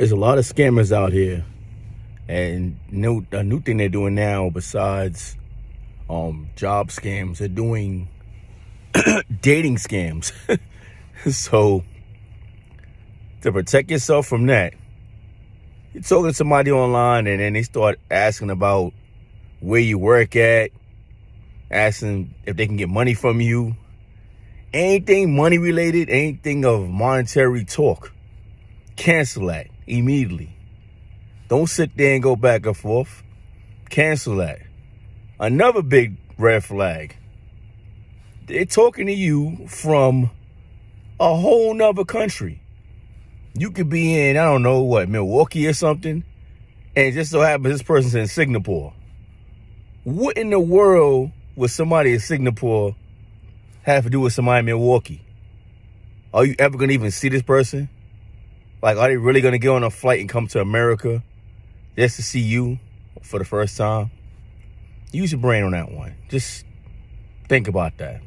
there's a lot of scammers out here. And new, a new thing they're doing now, besides um, job scams, they're doing dating scams. so, to protect yourself from that, you're talking to somebody online and then they start asking about where you work at, asking if they can get money from you. Anything money related, anything of monetary talk, cancel that immediately. Don't sit there and go back and forth. Cancel that. Another big red flag. They're talking to you from a whole nother country. You could be in, I don't know what, Milwaukee or something, and just so happens this person's in Singapore. What in the world would somebody in Singapore have to do with somebody in Milwaukee? Are you ever gonna even see this person? Like, are they really gonna get on a flight and come to America just to see you for the first time? Use your brain on that one. Just think about that.